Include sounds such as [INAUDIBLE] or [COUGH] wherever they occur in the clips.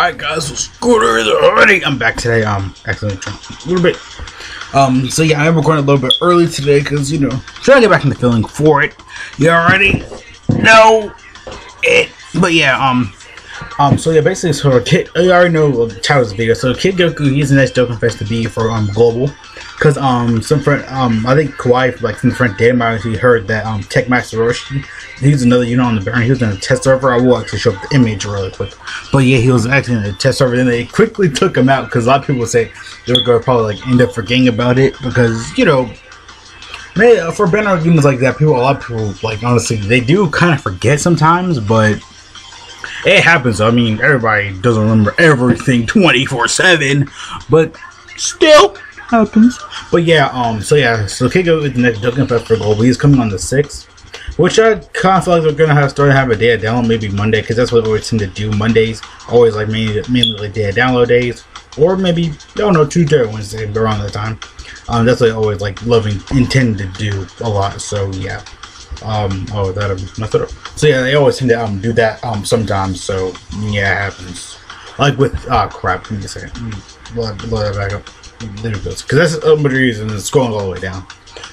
Alright guys, so Scooter is already I'm back today, um actually a little bit. Um so yeah, I'm recording a little bit early today because you know trying to get back in the feeling for it. You already know it. But yeah, um um so yeah basically so kid you already know of video. So Kid Goku he's the next Dokkan Fest to be for um global. Cause um some friend um I think Kawaii like some friend Dan he heard that um Tech Master Roshi he's another unit on the burn. He was in a test server. I will actually show up the image really quick. But yeah, he was actually in a test server. Then they quickly [LAUGHS] took him out because a lot of people say they're gonna probably like end up forgetting about it because you know. Man, for banner games like that, people, a lot of people, like honestly, they do kind of forget sometimes, but it happens. I mean, everybody doesn't remember everything [LAUGHS] 24 7, but still happens. But yeah, um, so yeah, so Kiko is the next Fest for Global. He's coming on the 6th. Which I kind of feel like they're gonna have start to have a day of download maybe Monday because that's what they always tend to do. Mondays always like mainly mainly like day of download days, or maybe I don't know Tuesday or Wednesday around that time. Um, that's what they always like loving intend to do a lot. So yeah. Um, oh that messed it up. So yeah, they always tend to um do that um sometimes. So yeah, it happens. Like with ah oh, crap. Give me a second. Blow, blow that back up. There it goes. Because that's the reason it's going all the way down.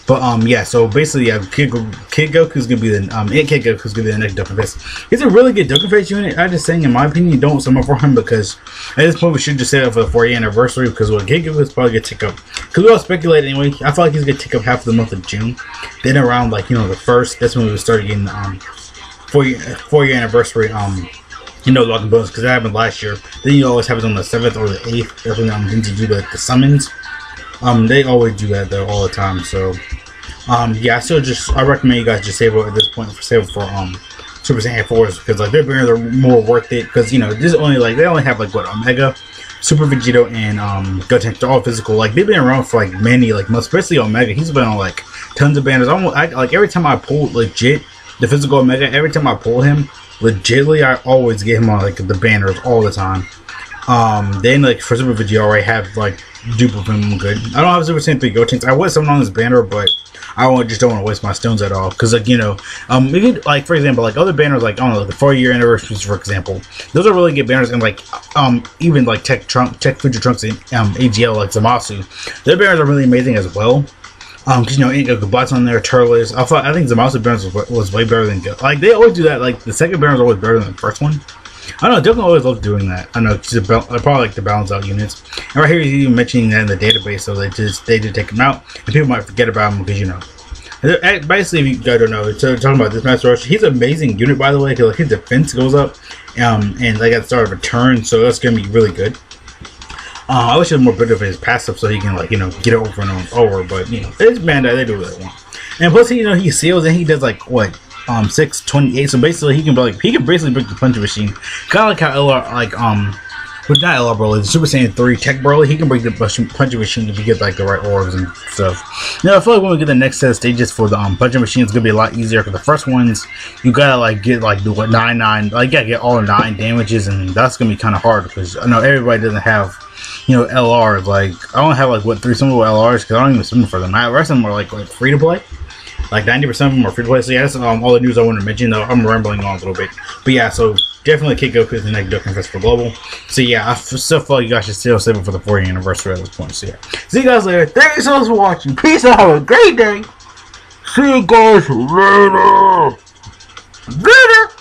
But um, yeah. So basically, yeah, Kid, Kid Goku's gonna be the um, and Kid gonna be the next Dokkan Fest. He's a really good Dokkan Fest unit. I just saying, in my opinion, don't summon for him because at this point we should just set up for the 40th anniversary because what Kid Goku is probably gonna take up. Because we all speculate anyway. I feel like he's gonna take up half of the month of June. Then around like you know the first, that's when we start getting um four year four year anniversary um you know, login bonus because that happened last year. Then you always have it on the seventh or the eighth. That's when I'm going to do the, the summons. Um, they always do that though all the time. So, um, yeah, I still just I recommend you guys just save it at this point for save for um Super Saiyan 4s because like they're they're more worth it because you know this is only like they only have like what Omega, Super Vegito, and um Gotenks. They're all physical. Like they've been around for like many like especially Omega. He's been on like tons of banners. Almost I, like every time I pull legit the physical Omega, every time I pull him legitly, I always get him on like the banners all the time. Um, then like for Super Vegito, I already have like dupe of good. I don't have Super Saiyan 3 Gotenks. I was someone on this banner, but I just don't want to waste my stones at all. Because, like, you know, um, if like, for example, like other banners, like, I don't know, the four year anniversaries, for example, those are really good banners. And, like, um, even like Tech Trunk, Tech Future Trunks and um, AGL, like Zamasu, their banners are really amazing as well. Um, cause you know, Gobots on there, Turles. I thought I think Zamasu banners was, was way better than Go. like they always do that. Like the second banner is always better than the first one. I don't know, Dylan always loves doing that. I know, I probably like to balance out units. And right here, he's even mentioning that in the database, so they just they did take him out, and people might forget about him because you know. Basically, if you guys don't know, talking about this Master Rush, he's an amazing unit by the way. Cause like his defense goes up, um, and they got the start of a turn, so that's gonna be really good. Uh, I wish it was more better for his passive, so he can like you know get over and over. But you know, it's Bandai, they do what they want. And plus, you know, he seals and he does like what um six twenty eight. So basically, he can like he can basically break the punch machine, kind of like how LR like um. But not LR Broly, the Super Saiyan 3 Tech Broly, he can break the punching machine if you get like the right orbs and stuff. Now I feel like when we get the next set of stages for the um, punching machine, it's gonna be a lot easier because the first ones you gotta like get like the what nine nine, like gotta get all nine damages, and that's gonna be kind of hard because I know everybody doesn't have you know LRs. Like I don't have like what three some LRs because I don't even swim for them. The rest of them are like like free to play. Like 90% of them are free to play. So yeah, that's um, all the news I want to mention. Though I'm rambling on a little bit, but yeah. So definitely Kid Goku is the next Dokkan Fest for Global. So yeah, I still feel like you guys should still save it for the 40th anniversary at this point. So yeah, see you guys later. Thank you so much for watching. Peace out. Have a great day. See you guys later. Later.